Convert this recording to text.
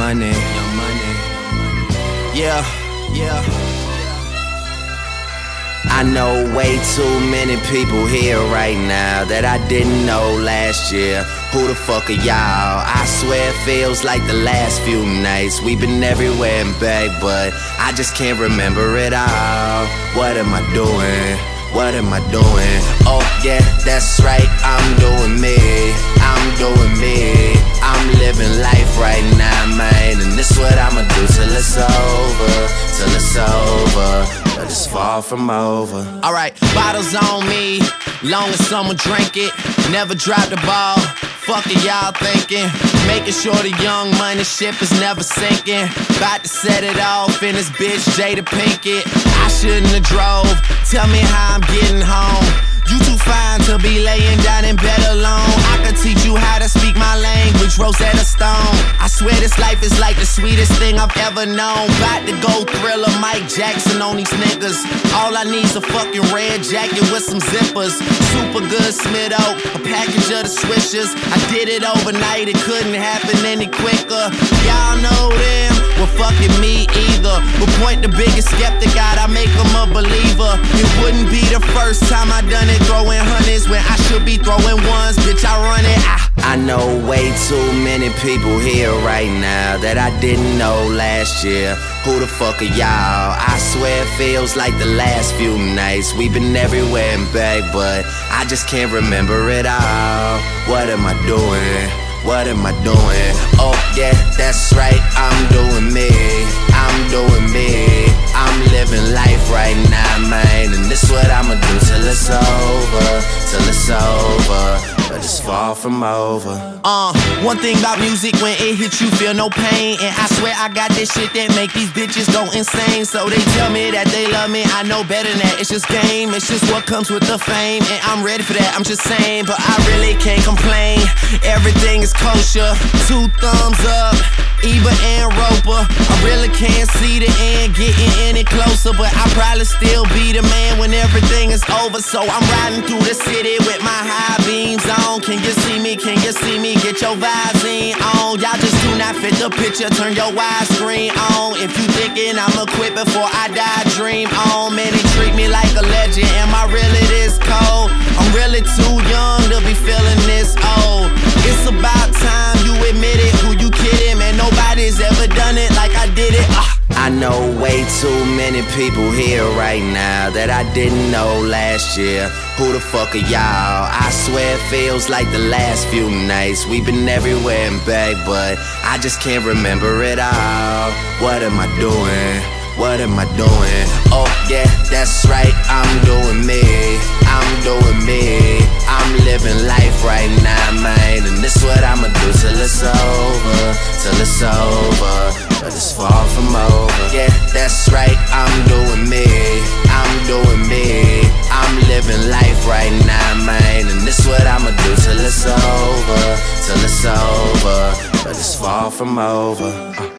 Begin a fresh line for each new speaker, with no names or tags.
money, money. Yeah, yeah. I know way too many people here right now that I didn't know last year. Who the fuck are y'all? I swear it feels like the last few nights. We've been everywhere and back, but I just can't remember it all. What am I doing? What am I doing? Oh, yeah, that's right, I'm doing me. I'm doing me. It's far from over. Alright, bottles on me, long as someone drink it. Never drop the ball. Fuck it, y'all thinking. Making sure the young money ship is never sinking. About to set it off in this bitch, Jada Pinkett. I shouldn't have drove. Tell me how I'm getting home. You too fine to be laying down in bed Rosetta Stone. I swear this life is like the sweetest thing I've ever known. About to go thriller Mike Jackson on these niggas. All I need's a fucking red jacket with some zippers. Super good Smitto, a package of the swishers. I did it overnight, it couldn't happen any quicker. Y'all know fucking me either. But point the biggest skeptic out, I make them a believer. It wouldn't be the first time I done it, throwing hundreds when I should be throwing ones. Bitch, I run it. I, I know way too many people here right now that I didn't know last year. Who the fuck are y'all? I swear it feels like the last few nights. We've been everywhere and back, but I just can't remember it all. What am I doing? What am I doing? Oh, yeah, that's right, I'm doing me. I'm doing me. I'm living life right now, man. And this what I'ma do till it's over. Till it's over but it's far from over. Uh, one thing about music, when it hits you, feel no pain. And I swear I got this shit that make these bitches go insane. So they tell me that they love me, I know better than that. It's just game, it's just what comes with the fame. And I'm ready for that, I'm just saying, but I really can't complain. Everything is kosher, two thumbs up. Ebert and Roeper. I really can't see the end getting any closer, but I'll probably still be the man when everything is over. So I'm riding through the city Your Visine on. Y'all just do not fit the picture. Turn your widescreen on. If you thinking I'ma quit before I die, dream on. Man, they treat me like a legend. Am I really many people here right now that I didn't know last year. Who the fuck are y'all? I swear it feels like the last few nights. We've been everywhere and back, but I just can't remember it all. What am I doing? What am I doing? Oh, yeah, that's right, I'm doing me. I'm doing me. I'm living life right now, man. And this is what I'ma do till it's over. Till it's over. But it's far from over. Yeah, that's right, it's over. Till it's over. But it's far from over.